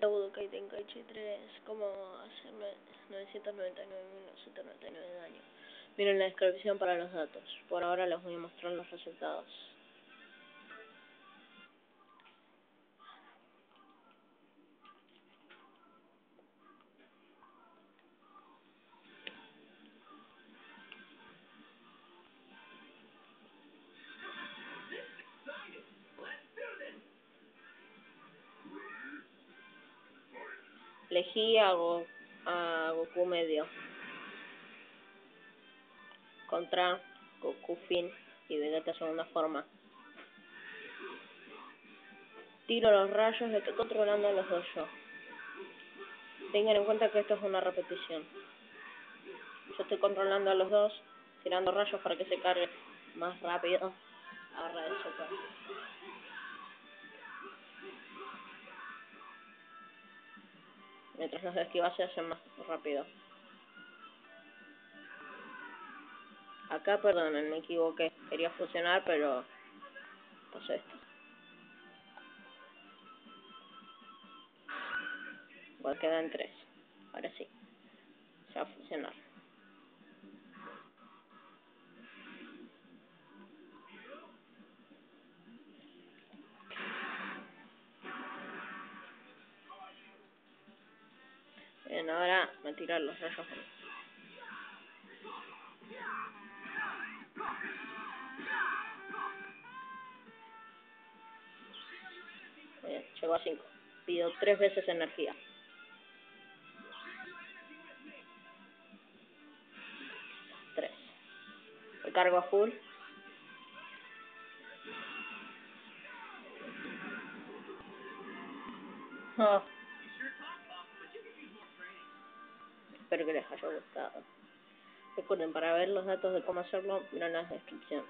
Budokai Tenkaichi 3, cómo hacer 999.999 de daño. Miren la descripción para los datos. Por ahora les voy a mostrar los resultados. Elegí a, Goku medio. Contra Goku fin y Vegeta segunda forma. Tiro los rayos, estoy controlando los dos yo. Tengan en cuenta que esto es una repetición. Yo estoy controlando a los dos, tirando rayos para que se cargue más rápido. Ahora eso mientras los esquivas se hacen más rápido. Acá, perdón, me equivoqué. Quería fusionar, pero pasó esto. Igual quedan tres. Ahora sí. Se va a fusionar. Ahora me tirar los rayos. Bien, llegó a 5. Pido tres veces energía. Tres. Recargo a full. Oh. Espero que les haya gustado. Recuerden, para ver los datos de cómo hacerlo, miren la descripción.